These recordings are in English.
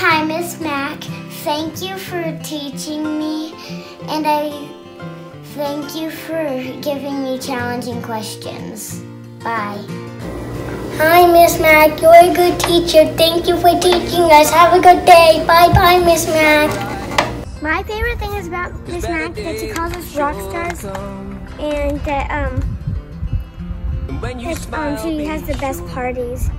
Hi, Miss Mac. Thank you for teaching me, and I thank you for giving me challenging questions. Bye. Hi, Miss Mac. You're a good teacher. Thank you for teaching us. Have a good day. Bye bye, Miss Mac. My favorite thing is about Miss Mac that she calls us rock stars and that um, that, um she has the best parties.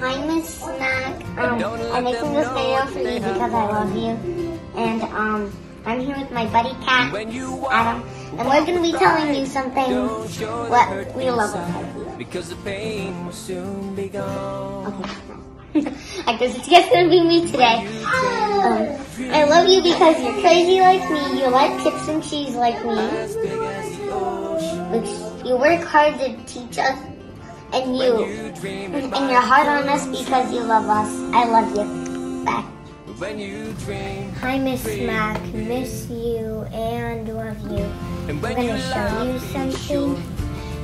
Hi, Miss Mac. Um, I'm making this video for you because I love you. And um, I'm here with my buddy Cat, Adam, and we're going to be telling you some things what we love about you. Because the pain will soon be gone. Okay. I guess it's just gonna be me today. Um, I love you because you're crazy like me. You like chips and cheese like me. Which you work hard to teach us, and you and you're hard on us because you love us. I love you. Bye. When you dream, Hi, Miss Mac. Miss you and love you. and I'm gonna show you something.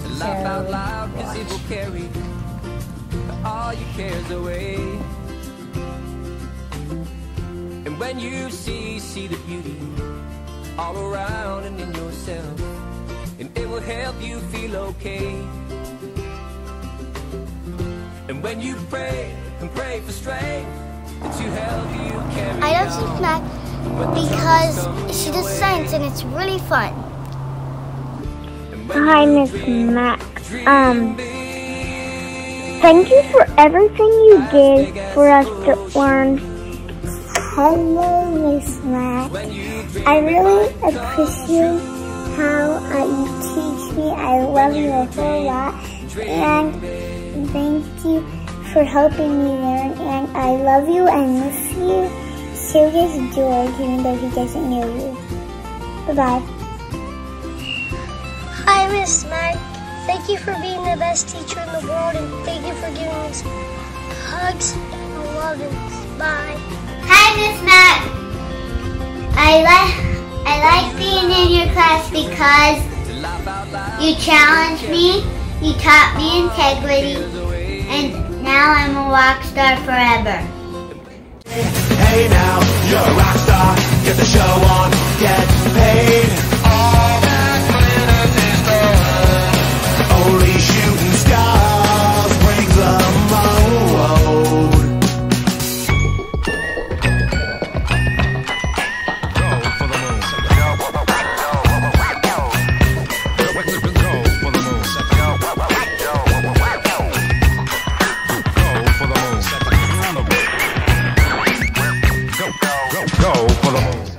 to laugh out loud, cause it will carry all your cares away. And when you see, see the beauty all around and in yourself, and it will help feel okay. And when you pray and pray for strength, to help you carry I love on. Miss Mac because she does science and it's really fun. And Hi, Miss dream Mac. Um, thank you for everything you did for us to learn. Hello, Miss Mac. when you dream I really appreciate how uh, you teach me. I love you a whole lot. And thank you for helping me learn. And I love you and miss you. So does George, even though he doesn't know you. Bye-bye. Hi, Miss Mac. Thank you for being the best teacher in the world. And thank you for giving us hugs and love. And bye. Hi, Miss Mac. I like I like being in your class because you challenged me, you taught me integrity, and now I'm a rock star forever. Hey now, you're a rock star. Get the show on, get paid. All Alamo.